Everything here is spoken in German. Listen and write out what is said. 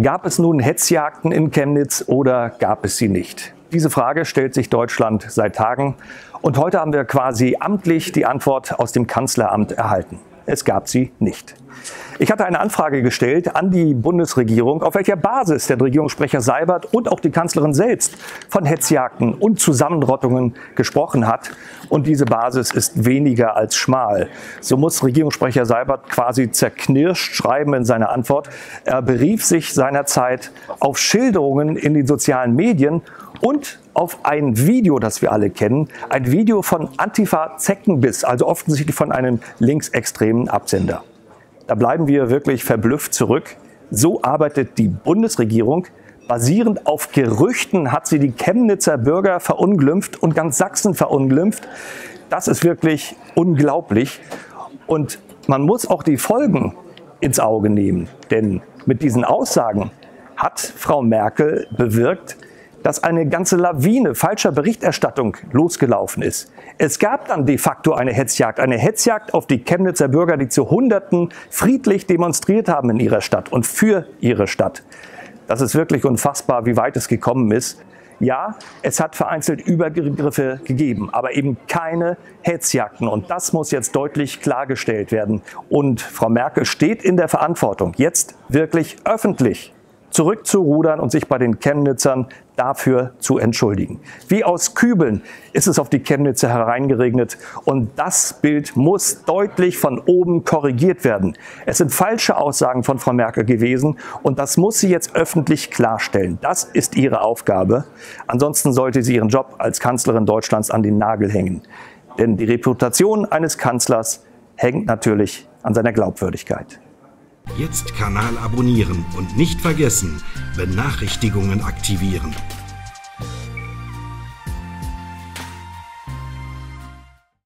Gab es nun Hetzjagden in Chemnitz oder gab es sie nicht? Diese Frage stellt sich Deutschland seit Tagen. Und heute haben wir quasi amtlich die Antwort aus dem Kanzleramt erhalten. Es gab sie nicht. Ich hatte eine Anfrage gestellt an die Bundesregierung, auf welcher Basis der Regierungssprecher Seibert und auch die Kanzlerin selbst von Hetzjagden und Zusammenrottungen gesprochen hat. Und diese Basis ist weniger als schmal. So muss Regierungssprecher Seibert quasi zerknirscht schreiben in seiner Antwort. Er berief sich seinerzeit auf Schilderungen in den sozialen Medien und auf ein Video, das wir alle kennen, ein Video von Antifa Zeckenbiss, also offensichtlich von einem linksextremen Absender. Da bleiben wir wirklich verblüfft zurück. So arbeitet die Bundesregierung. Basierend auf Gerüchten hat sie die Chemnitzer Bürger verunglimpft und ganz Sachsen verunglimpft. Das ist wirklich unglaublich. Und man muss auch die Folgen ins Auge nehmen. Denn mit diesen Aussagen hat Frau Merkel bewirkt, dass eine ganze Lawine falscher Berichterstattung losgelaufen ist. Es gab dann de facto eine Hetzjagd, eine Hetzjagd auf die Chemnitzer Bürger, die zu Hunderten friedlich demonstriert haben in ihrer Stadt und für ihre Stadt. Das ist wirklich unfassbar, wie weit es gekommen ist. Ja, es hat vereinzelt Übergriffe gegeben, aber eben keine Hetzjagden. Und das muss jetzt deutlich klargestellt werden. Und Frau Merkel steht in der Verantwortung, jetzt wirklich öffentlich zurückzurudern und sich bei den Chemnitzern dafür zu entschuldigen. Wie aus Kübeln ist es auf die Chemnitzer hereingeregnet und das Bild muss deutlich von oben korrigiert werden. Es sind falsche Aussagen von Frau Merkel gewesen und das muss sie jetzt öffentlich klarstellen. Das ist ihre Aufgabe. Ansonsten sollte sie ihren Job als Kanzlerin Deutschlands an den Nagel hängen. Denn die Reputation eines Kanzlers hängt natürlich an seiner Glaubwürdigkeit. Jetzt Kanal abonnieren und nicht vergessen, Benachrichtigungen aktivieren.